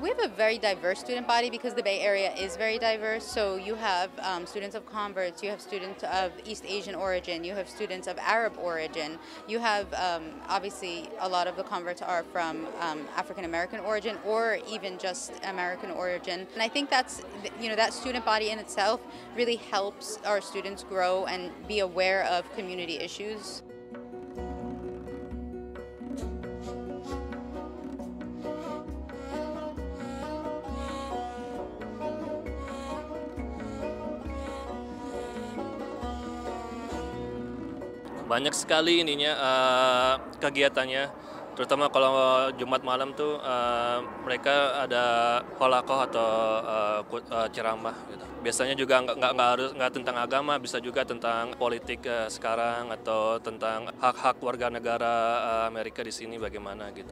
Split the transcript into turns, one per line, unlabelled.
we have a very diverse student body because the Bay Area is very diverse. So you have um, students of converts, you have students of East Asian origin, you have students of Arab origin, you have um, obviously a lot of the converts are from um, African American origin or even just American origin. And I think that's, you know, that student body in itself really helps our students grow and be aware of community issues.
Banyak sekali ininya uh, kegiatannya terutama kalau Jumat malam tuh uh, mereka ada holakoh atau uh, uh, ceramah gitu. Biasanya juga nggak nggak harus nggak tentang agama, bisa juga tentang politik uh, sekarang atau tentang hak-hak warga negara uh, Amerika di sini bagaimana gitu.